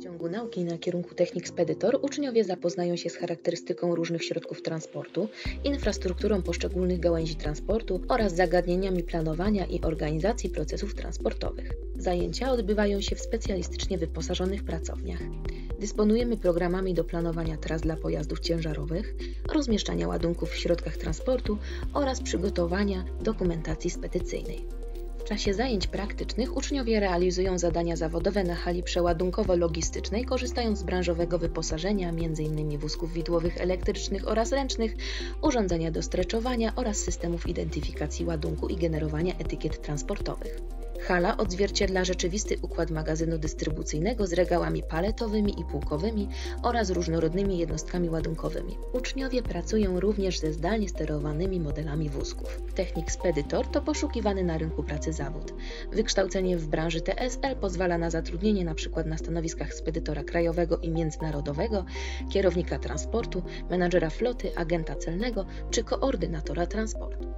W ciągu nauki na kierunku technik spedytor uczniowie zapoznają się z charakterystyką różnych środków transportu, infrastrukturą poszczególnych gałęzi transportu oraz zagadnieniami planowania i organizacji procesów transportowych. Zajęcia odbywają się w specjalistycznie wyposażonych pracowniach. Dysponujemy programami do planowania tras dla pojazdów ciężarowych, rozmieszczania ładunków w środkach transportu oraz przygotowania dokumentacji spedycyjnej. Czasie zajęć praktycznych uczniowie realizują zadania zawodowe na hali przeładunkowo-logistycznej, korzystając z branżowego wyposażenia, m.in. wózków widłowych elektrycznych oraz ręcznych, urządzenia do streczowania oraz systemów identyfikacji ładunku i generowania etykiet transportowych. Hala odzwierciedla rzeczywisty układ magazynu dystrybucyjnego z regałami paletowymi i półkowymi oraz różnorodnymi jednostkami ładunkowymi. Uczniowie pracują również ze zdalnie sterowanymi modelami wózków. Technik spedytor to poszukiwany na rynku pracy zawód. Wykształcenie w branży TSL pozwala na zatrudnienie np. na stanowiskach spedytora krajowego i międzynarodowego, kierownika transportu, menadżera floty, agenta celnego czy koordynatora transportu.